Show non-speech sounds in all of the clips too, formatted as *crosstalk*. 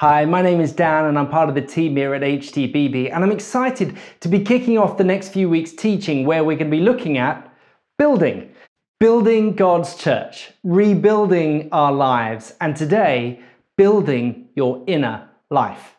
Hi, my name is Dan and I'm part of the team here at HTBB and I'm excited to be kicking off the next few weeks teaching where we're going to be looking at building. Building God's church, rebuilding our lives, and today, building your inner life.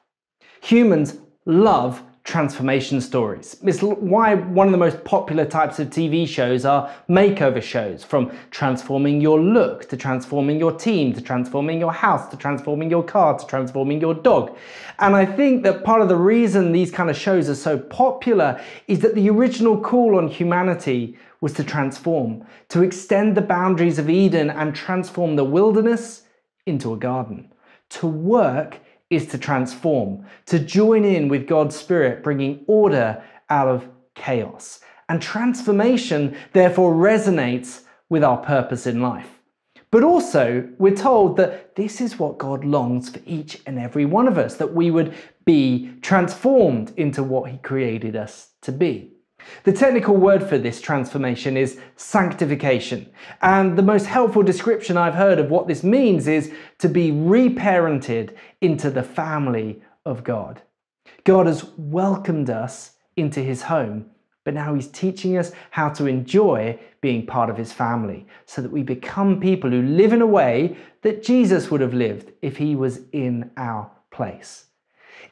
Humans love transformation stories. It's why one of the most popular types of TV shows are makeover shows, from transforming your look, to transforming your team, to transforming your house, to transforming your car, to transforming your dog. And I think that part of the reason these kind of shows are so popular is that the original call on humanity was to transform, to extend the boundaries of Eden and transform the wilderness into a garden, to work is to transform, to join in with God's Spirit, bringing order out of chaos. And transformation, therefore, resonates with our purpose in life. But also, we're told that this is what God longs for each and every one of us, that we would be transformed into what He created us to be. The technical word for this transformation is sanctification. And the most helpful description I've heard of what this means is to be reparented into the family of God. God has welcomed us into his home, but now he's teaching us how to enjoy being part of his family so that we become people who live in a way that Jesus would have lived if he was in our place.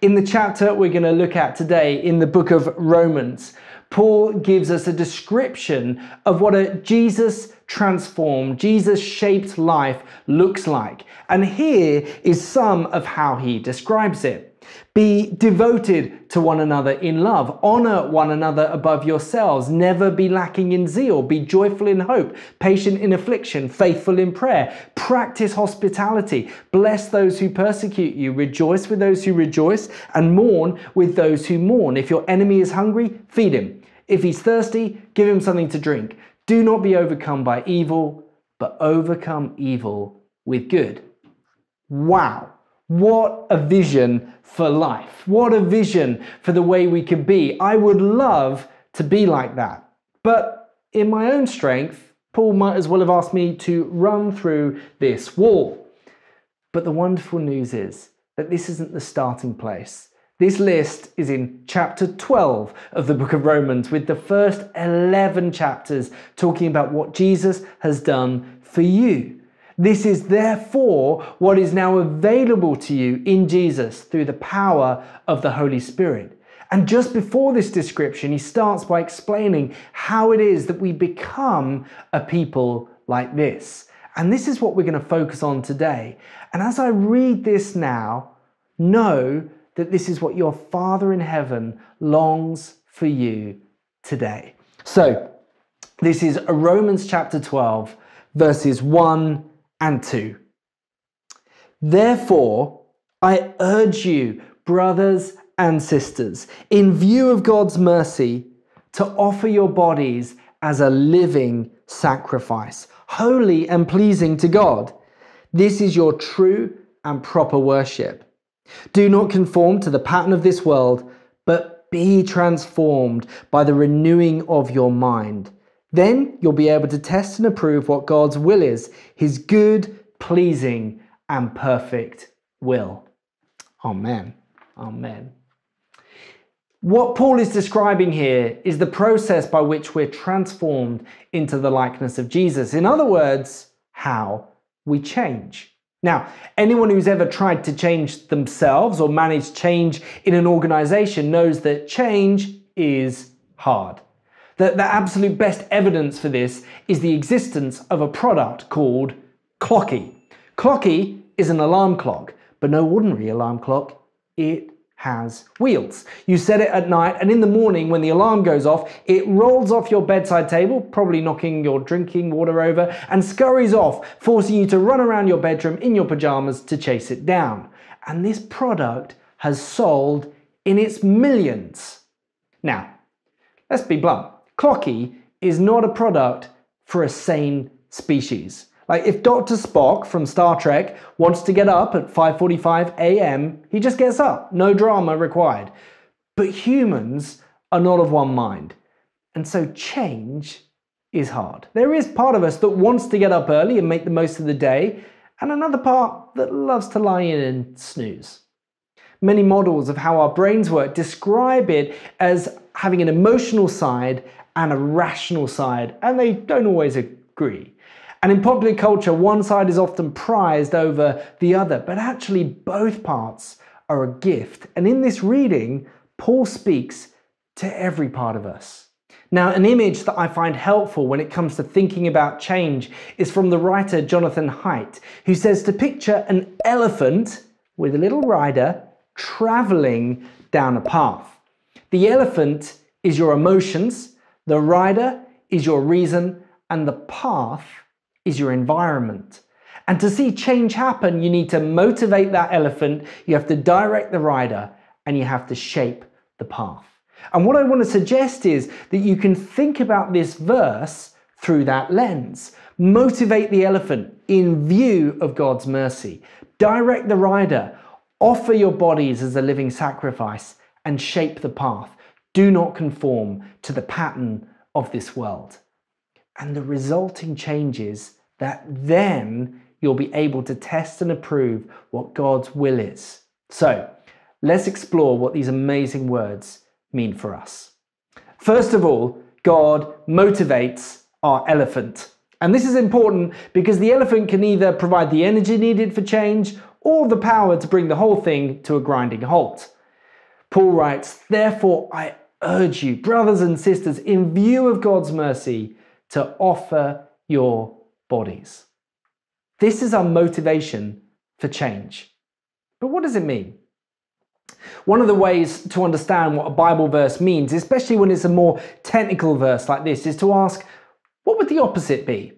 In the chapter we're going to look at today in the book of Romans, Paul gives us a description of what a Jesus transformed, Jesus shaped life looks like. And here is some of how he describes it. Be devoted to one another in love. Honor one another above yourselves. Never be lacking in zeal. Be joyful in hope, patient in affliction, faithful in prayer. Practice hospitality. Bless those who persecute you. Rejoice with those who rejoice and mourn with those who mourn. If your enemy is hungry, feed him. If he's thirsty, give him something to drink. Do not be overcome by evil, but overcome evil with good. Wow. What a vision for life. What a vision for the way we could be. I would love to be like that. But in my own strength, Paul might as well have asked me to run through this wall. But the wonderful news is that this isn't the starting place. This list is in chapter 12 of the book of Romans, with the first 11 chapters talking about what Jesus has done for you. This is therefore what is now available to you in Jesus through the power of the Holy Spirit. And just before this description, he starts by explaining how it is that we become a people like this. And this is what we're going to focus on today. And as I read this now, know that this is what your Father in heaven longs for you today. So, this is Romans chapter 12, verses 1 and 2. Therefore, I urge you, brothers and sisters, in view of God's mercy, to offer your bodies as a living sacrifice, holy and pleasing to God. This is your true and proper worship. Do not conform to the pattern of this world, but be transformed by the renewing of your mind. Then you'll be able to test and approve what God's will is, his good, pleasing, and perfect will. Amen. Amen. What Paul is describing here is the process by which we're transformed into the likeness of Jesus. In other words, how we change. Now, anyone who's ever tried to change themselves or manage change in an organization knows that change is hard. The, the absolute best evidence for this is the existence of a product called Clocky. Clocky is an alarm clock, but no ordinary alarm clock. It has wheels. You set it at night, and in the morning, when the alarm goes off, it rolls off your bedside table, probably knocking your drinking water over, and scurries off, forcing you to run around your bedroom in your pajamas to chase it down. And this product has sold in its millions. Now, let's be blunt Clocky is not a product for a sane species. Like if Dr. Spock from Star Trek wants to get up at 5:45 a.m., he just gets up. No drama required. But humans are not of one mind. And so change is hard. There is part of us that wants to get up early and make the most of the day, and another part that loves to lie in and snooze. Many models of how our brains work describe it as having an emotional side and a rational side, and they don't always agree. And in popular culture, one side is often prized over the other, but actually, both parts are a gift. And in this reading, Paul speaks to every part of us. Now, an image that I find helpful when it comes to thinking about change is from the writer Jonathan Haidt, who says to picture an elephant with a little rider traveling down a path. The elephant is your emotions, the rider is your reason, and the path is your environment. And to see change happen, you need to motivate that elephant, you have to direct the rider, and you have to shape the path. And what I want to suggest is that you can think about this verse through that lens. Motivate the elephant in view of God's mercy. Direct the rider. Offer your bodies as a living sacrifice and shape the path. Do not conform to the pattern of this world. And the resulting changes that then you'll be able to test and approve what God's will is. So, let's explore what these amazing words mean for us. First of all, God motivates our elephant. And this is important because the elephant can either provide the energy needed for change or the power to bring the whole thing to a grinding halt. Paul writes, Therefore, I urge you, brothers and sisters, in view of God's mercy, to offer your bodies. This is our motivation for change. But what does it mean? One of the ways to understand what a Bible verse means, especially when it's a more technical verse like this, is to ask, what would the opposite be?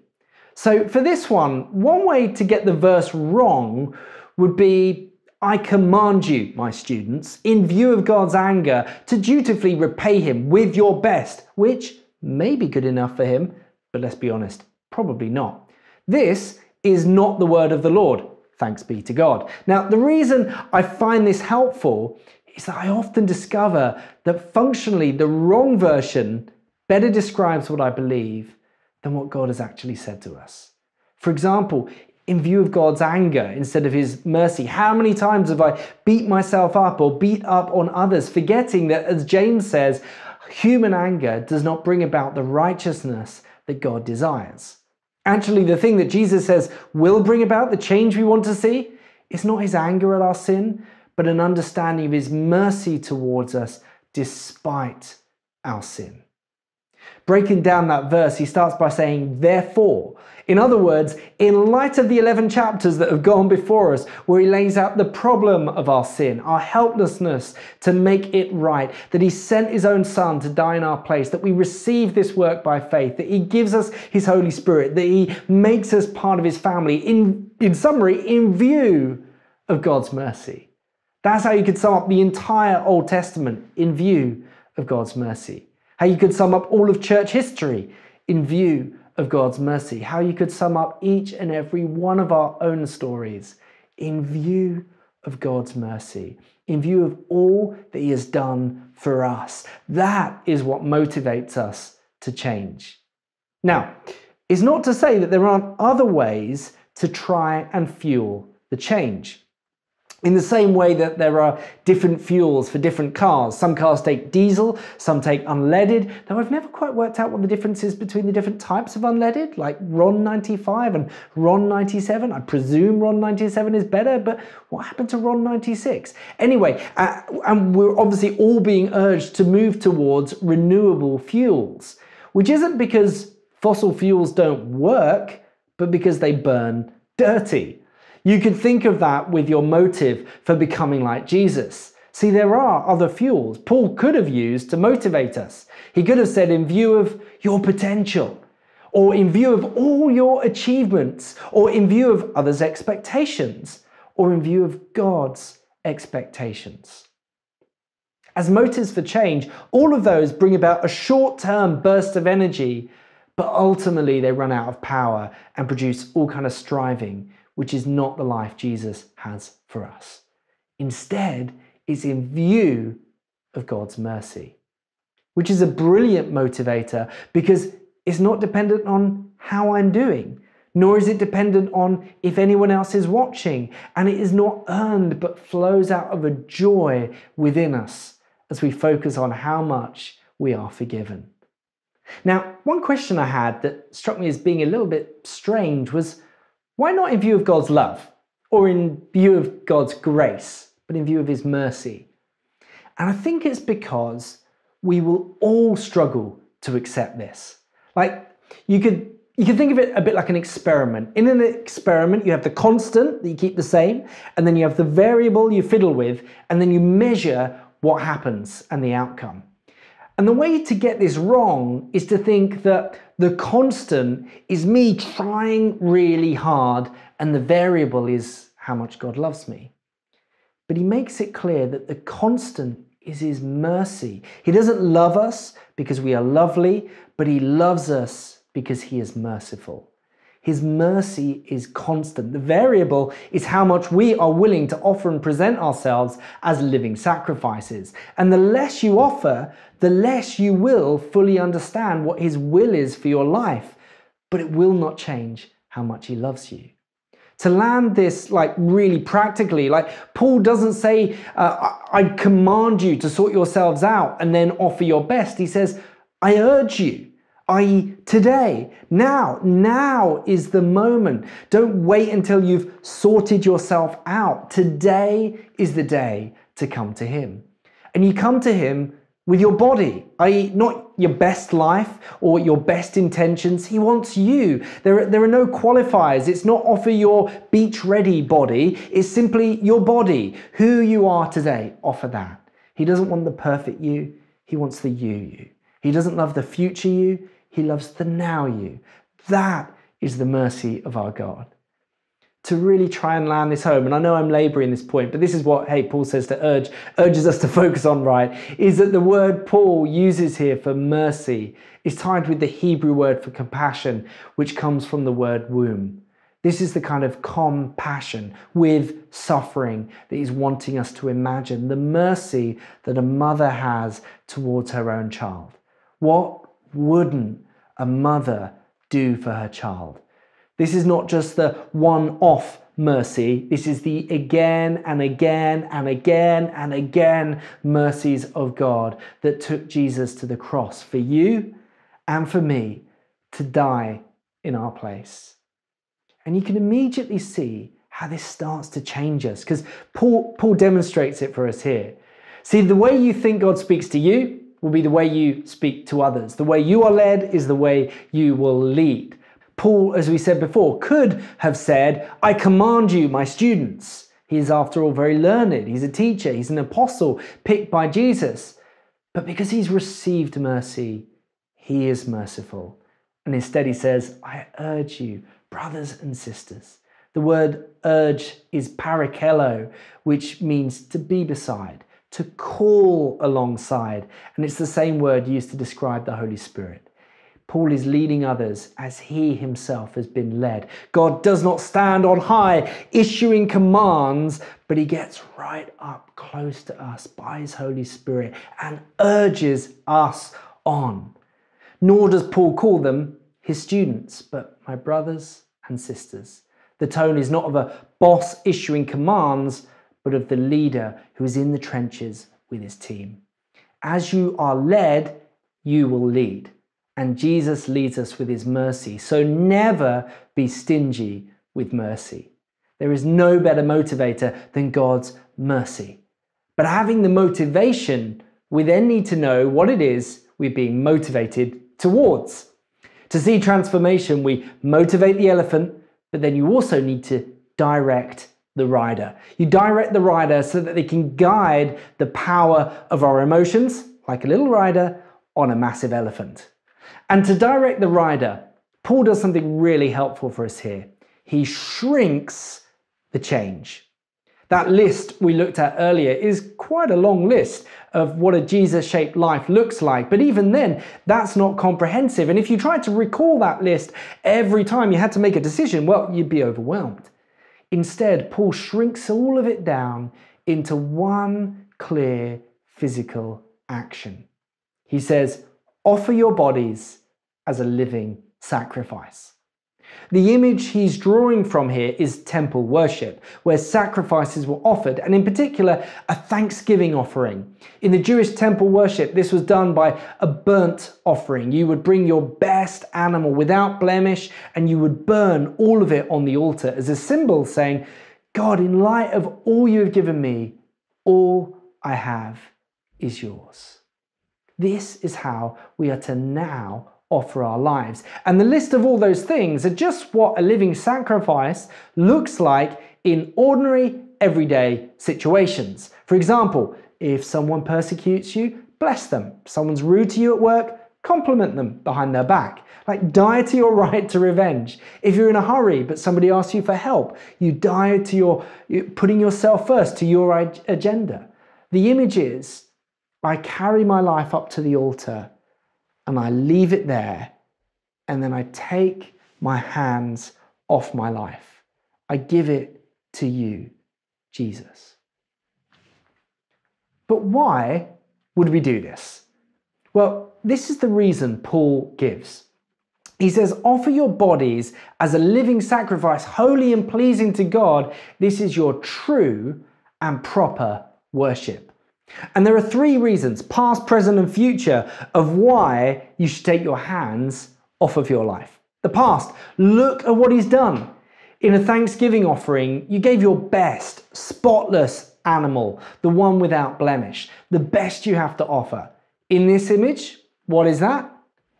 So for this one, one way to get the verse wrong would be, I command you, my students, in view of God's anger, to dutifully repay him with your best, which may be good enough for him, but let's be honest, probably not. This is not the word of the Lord. Thanks be to God. Now, the reason I find this helpful is that I often discover that functionally the wrong version better describes what I believe than what God has actually said to us. For example, in view of God's anger instead of his mercy, how many times have I beat myself up or beat up on others, forgetting that, as James says, human anger does not bring about the righteousness that God desires? Actually, the thing that Jesus says will bring about the change we want to see is not his anger at our sin, but an understanding of his mercy towards us despite our sin. Breaking down that verse, he starts by saying, therefore. In other words, in light of the 11 chapters that have gone before us, where he lays out the problem of our sin, our helplessness to make it right, that he sent his own son to die in our place, that we receive this work by faith, that he gives us his Holy Spirit, that he makes us part of his family, in, in summary, in view of God's mercy. That's how you could sum up the entire Old Testament in view of God's mercy how you could sum up all of church history in view of God's mercy, how you could sum up each and every one of our own stories in view of God's mercy, in view of all that He has done for us. That is what motivates us to change. Now, it's not to say that there aren't other ways to try and fuel the change. In the same way that there are different fuels for different cars. Some cars take diesel, some take unleaded, though I've never quite worked out what the difference is between the different types of unleaded, like RON 95 and RON 97. I presume RON 97 is better, but what happened to RON 96? Anyway, uh, and we're obviously all being urged to move towards renewable fuels, which isn't because fossil fuels don't work, but because they burn dirty. You could think of that with your motive for becoming like Jesus. See, there are other fuels Paul could have used to motivate us. He could have said, in view of your potential, or in view of all your achievements, or in view of others' expectations, or in view of God's expectations. As motives for change, all of those bring about a short term burst of energy, but ultimately they run out of power and produce all kind of striving which is not the life Jesus has for us. Instead, it's in view of God's mercy, which is a brilliant motivator because it's not dependent on how I'm doing, nor is it dependent on if anyone else is watching, and it is not earned but flows out of a joy within us as we focus on how much we are forgiven. Now, one question I had that struck me as being a little bit strange was why not in view of God's love or in view of God's grace, but in view of His mercy? And I think it's because we will all struggle to accept this. Like, you could you can think of it a bit like an experiment. In an experiment, you have the constant that you keep the same, and then you have the variable you fiddle with, and then you measure what happens and the outcome. And the way to get this wrong is to think that the constant is me trying really hard, and the variable is how much God loves me. But he makes it clear that the constant is his mercy. He doesn't love us because we are lovely, but he loves us because he is merciful. His mercy is constant. The variable is how much we are willing to offer and present ourselves as living sacrifices. And the less you offer, the less you will fully understand what His will is for your life. But it will not change how much He loves you. To land this like really practically, like Paul doesn't say, uh, I command you to sort yourselves out and then offer your best. He says, I urge you i.e., today, now, now is the moment. Don't wait until you've sorted yourself out. Today is the day to come to Him. And you come to Him with your body, i.e., not your best life or your best intentions. He wants you. There are, there are no qualifiers. It's not offer your beach ready body, it's simply your body. Who you are today, offer that. He doesn't want the perfect you, He wants the you you. He doesn't love the future you, he loves the now you. That is the mercy of our God. To really try and land this home, and I know I'm laboring this point, but this is what, hey, Paul says to urge, urges us to *laughs* focus on, right? Is that the word Paul uses here for mercy is tied with the Hebrew word for compassion, which comes from the word womb. This is the kind of compassion with suffering that he's wanting us to imagine, the mercy that a mother has towards her own child. What wouldn't a mother do for her child? This is not just the one off mercy, this is the again and again and again and again mercies of God that took Jesus to the cross for you and for me to die in our place. And you can immediately see how this starts to change us because Paul, Paul demonstrates it for us here. See, the way you think God speaks to you will be the way you speak to others. The way you are led is the way you will lead. Paul, as we said before, could have said, I command you, my students. He is, after all, very learned. He's a teacher, he's an apostle picked by Jesus. But because he's received mercy, he is merciful. And instead, he says, I urge you, brothers and sisters. The word urge is parakaleo, which means to be beside to call alongside. And it's the same word used to describe the Holy Spirit. Paul is leading others as he himself has been led. God does not stand on high issuing commands, but he gets right up close to us by his Holy Spirit and urges us on. Nor does Paul call them his students, but my brothers and sisters. The tone is not of a boss issuing commands, but of the leader who is in the trenches with his team. As you are led, you will lead. And Jesus leads us with his mercy. So never be stingy with mercy. There is no better motivator than God's mercy. But having the motivation, we then need to know what it is we're being motivated towards. To see transformation, we motivate the elephant, but then you also need to direct the rider. You direct the rider so that they can guide the power of our emotions, like a little rider on a massive elephant. And to direct the rider, Paul does something really helpful for us here. He shrinks the change. That list we looked at earlier is quite a long list of what a Jesus shaped life looks like. But even then, that's not comprehensive. And if you tried to recall that list every time you had to make a decision, well, you'd be overwhelmed. Instead, Paul shrinks all of it down into one clear physical action. He says, offer your bodies as a living sacrifice. The image he's drawing from here is temple worship, where sacrifices were offered, and in particular, a thanksgiving offering. In the Jewish temple worship, this was done by a burnt offering. You would bring your best animal without blemish, and you would burn all of it on the altar as a symbol saying, God, in light of all you have given me, all I have is yours. This is how we are to now offer our lives. And the list of all those things are just what a living sacrifice looks like in ordinary, everyday situations. For example, if someone persecutes you, bless them. If Someone's rude to you at work, compliment them behind their back. Like die to your *laughs* right to revenge. If you're in a hurry but somebody asks you for help, you die to your putting yourself first to your agenda. The image is I carry my life up to the altar and I leave it there, and then I take my hands off my life. I give it to you, Jesus. But why would we do this? Well, this is the reason Paul gives. He says, Offer your bodies as a living sacrifice, holy and pleasing to God. This is your true and proper worship. And there are three reasons, past, present, and future, of why you should take your hands off of your life. The past, look at what he's done. In a Thanksgiving offering, you gave your best, spotless animal, the one without blemish, the best you have to offer. In this image, what is that?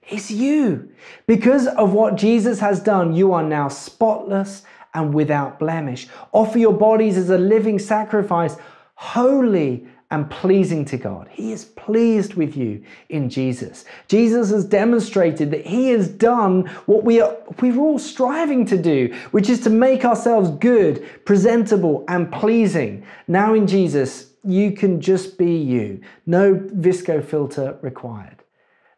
It's you. Because of what Jesus has done, you are now spotless and without blemish. Offer your bodies as a living sacrifice, holy and pleasing to God. He is pleased with you in Jesus. Jesus has demonstrated that he has done what we are we're all striving to do, which is to make ourselves good, presentable and pleasing. Now in Jesus, you can just be you. No VSCO filter required.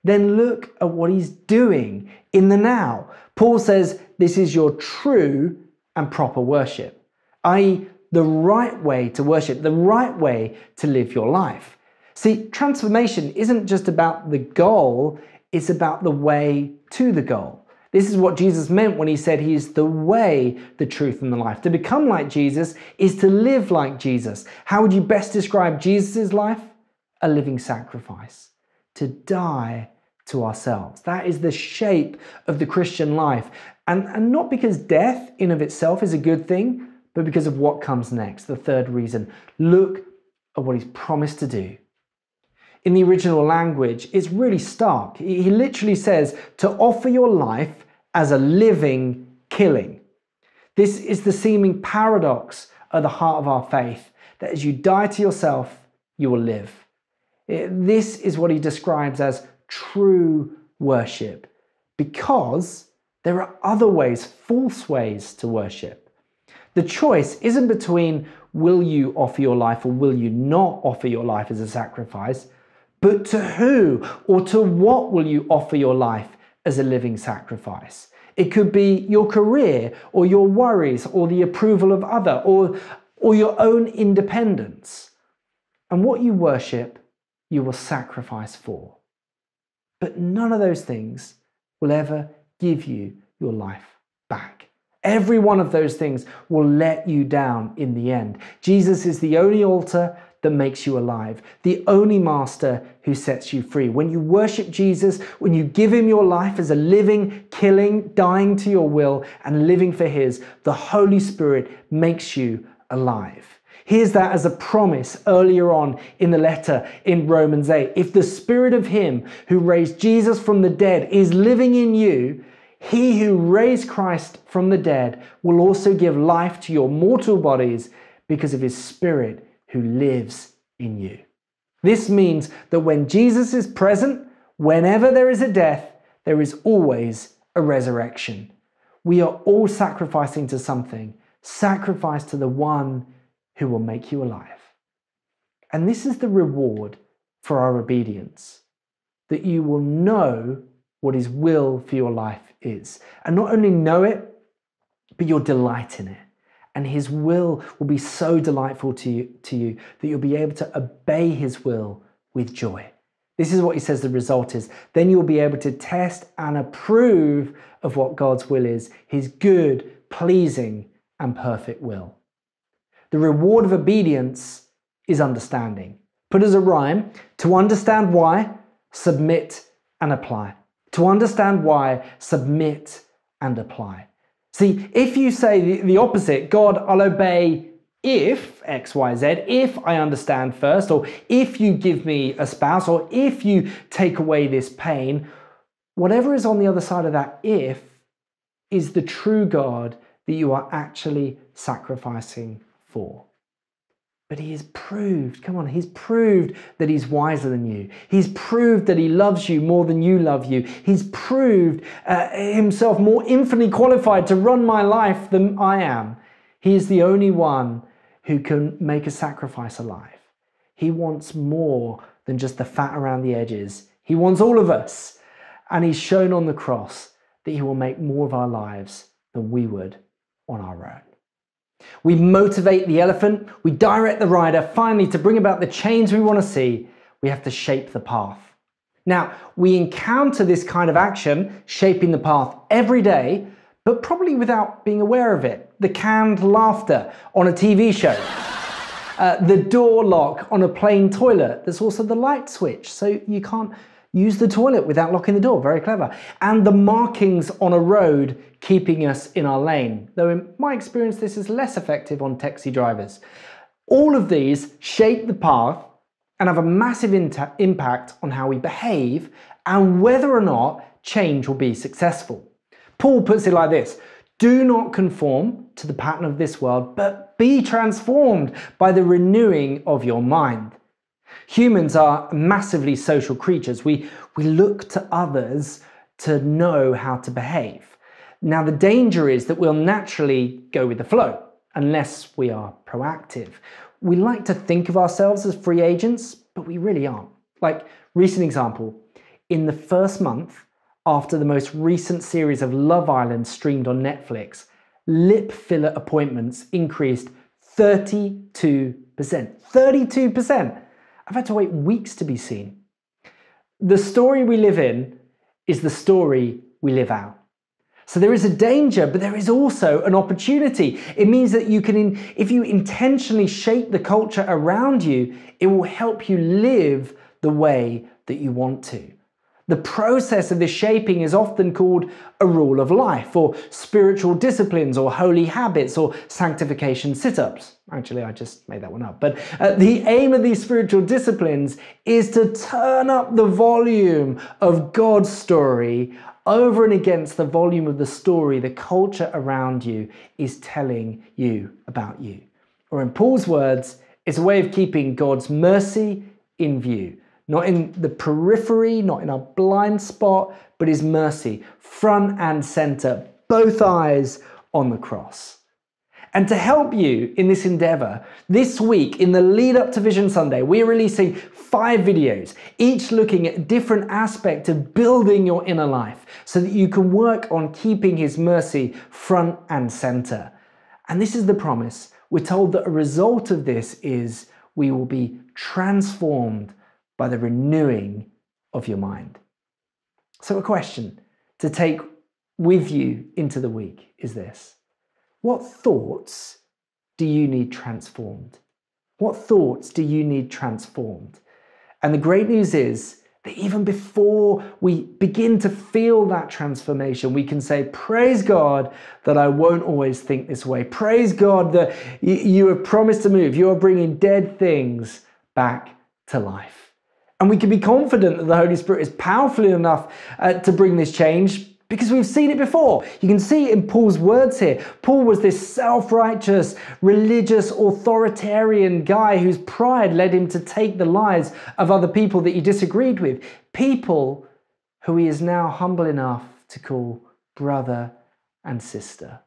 Then look at what he's doing in the now. Paul says this is your true and proper worship, i.e., the right way to worship, the right way to live your life. See, transformation isn't just about the goal, it's about the way to the goal. This is what Jesus meant when he said he is the way, the truth, and the life. To become like Jesus is to live like Jesus. How would you best describe Jesus' life? A living sacrifice. To die to ourselves. That is the shape of the Christian life. And, and not because death in of itself is a good thing, but because of what comes next. The third reason look at what he's promised to do. In the original language, it's really stark. He literally says to offer your life as a living killing. This is the seeming paradox at the heart of our faith that as you die to yourself, you will live. Eh, this is what he describes as true worship because there are other ways, false ways to worship. The choice isn't between will you offer your life or will you not offer your life as a sacrifice, but to who or to what will you offer your life as a living sacrifice? It could be your career or your worries or the approval of other or, or your own independence. And what you worship, you will sacrifice for. But none of those things will ever give you your life back. Every one of those things will let you down in the end. Jesus is the only altar that makes you alive, the only master who sets you free. When you worship Jesus, when you give him your life as a living, killing, dying to your will, and living for his, the Holy Spirit makes you alive. Here's that as a promise earlier on in the letter in Romans 8. If the spirit of him who raised Jesus from the dead is living in you, he who raised Christ from the dead will also give life to your mortal bodies because of his Spirit who lives in you. This means that when Jesus is present, whenever there is a death, there is always a resurrection. We are all sacrificing to something, sacrifice to the one who will make you alive. And this is the reward for our obedience that you will know what His will for your life is. And not only know it, but you'll delight in it. And His will will be so delightful to you, to you that you'll be able to obey His will with joy. This is what he says the result is. Then you'll be able to test and approve of what God's will is, his good, pleasing, and perfect will. The reward of obedience is understanding. Put as a rhyme to understand why, submit and apply. To understand why, submit and apply. See, if you say the, opposite, God, I'll obey if X, Y, Z, if I understand first, or if you give me a spouse, or if you take away this pain, whatever is on the other side of that if is the true God that you are actually sacrificing for. But he has proved, come on, he's proved that he's wiser than you. He's proved that he loves you more than you love you. He's proved uh, himself more infinitely qualified to run my life than I am. He is the only one who can make a sacrifice alive. He wants more than just the fat around the edges. He wants all of us. And he's shown on the cross that he will make more of our lives than we would on our own. We motivate the elephant, we direct the rider. Finally, to bring about the change we want to see, we have to shape the path. Now, we encounter this kind of action, shaping the path, every day but probably without being aware of it. The canned laughter on a TV show. Uh, the door lock on a plane toilet. There's also the light switch, so you can't use the toilet without locking the door. Very clever. And the markings on a road keeping us in our lane. Though, in my experience, this is less effective on taxi drivers. All of these shape the path and have a massive impact on how we behave and whether or not change will be successful. Paul puts it like this Do not conform to the pattern of this world, but be transformed by the renewing of your mind. Humans are massively social creatures. We, we look to others to know how to behave. Now, the danger is that we'll naturally go with the flow unless we are proactive. We like to think of ourselves as free agents, but we really aren't. Like, recent example, in the first month, after the most recent series of Love Island streamed on Netflix, lip filler appointments increased 32%. 32%! I've had to wait weeks to be seen. The story we live in is the story we live out. So there is a danger, but there is also an opportunity. It means that you can, if you intentionally shape the culture around you, it will help you live the way that you want to. The process of this shaping is often called a rule of life, or spiritual disciplines, or holy habits, or sanctification sit ups. Actually, I just made that one up. But uh, the aim of these spiritual disciplines is to turn up the volume of God's story over and against the volume of the story the culture around you is telling you about you. Or, in Paul's words, it's a way of keeping God's mercy in view not in the periphery, not in our blind spot, but His mercy, front and center, both eyes on the cross. And to help you in this endeavor, this week in the lead up to Vision Sunday, we're releasing five videos, each looking at a different aspect of building your inner life so that you can work on keeping His mercy front and center. And this is the promise. We're told that a result of this is we will be transformed by the renewing of your mind. So, a question to take with you into the week is this What thoughts do you need transformed? What thoughts do you need transformed? And the great news is that even before we begin to feel that transformation, we can say, Praise God that I won't always think this way. Praise God that you have promised to move. You are bringing dead things back to life. And we can be confident that the Holy Spirit is powerful enough uh, to bring this change because we've seen it before. You can see in Paul's words here. Paul was this self righteous, religious, authoritarian guy whose pride led him to take the lives of other people that he disagreed with. People who he is now humble enough to call brother and sister.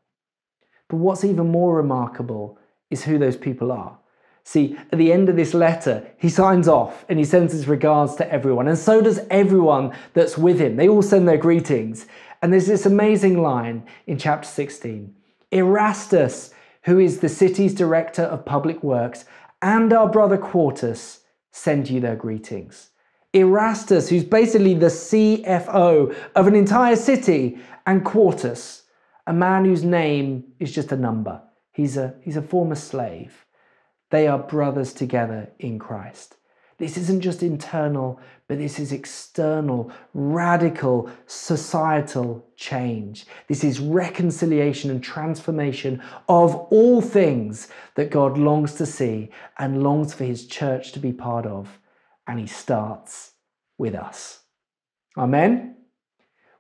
But what's even more remarkable is who those people are. See, at the end of this letter, he signs off and he sends his regards to everyone, and so does everyone that's with him. They all send their greetings. And there's this amazing line in chapter 16 Erastus, who is the city's director of public works, and our brother Quartus send you their greetings. Erastus, who's basically the CFO of an entire city, and Quartus, a man whose name is just a number. He's a, he's a former slave. They are brothers together in Christ. This isn't just internal, but this is external, radical, societal change. This is reconciliation and transformation of all things that God longs to see and longs for his church to be part of. And he starts with us. Amen.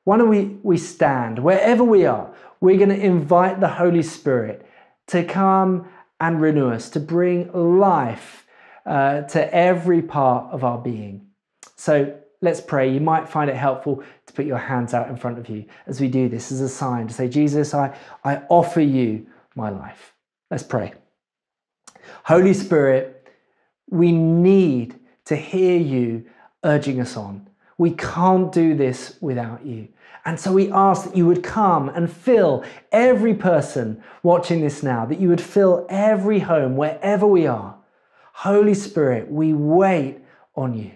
Why don't we, we stand wherever we are? We're going to invite the Holy Spirit to come and renew us, to bring life uh, to every part of our being. So let's pray. You might find it helpful to put your hands out in front of you as we do this as a sign to say, Jesus, I, I offer you my life. Let's pray. Holy Spirit, we need to hear you urging us on. We can't do this without you. And so we ask that you would come and fill every person watching this now, that you would fill every home wherever we are Holy Spirit, we wait on you.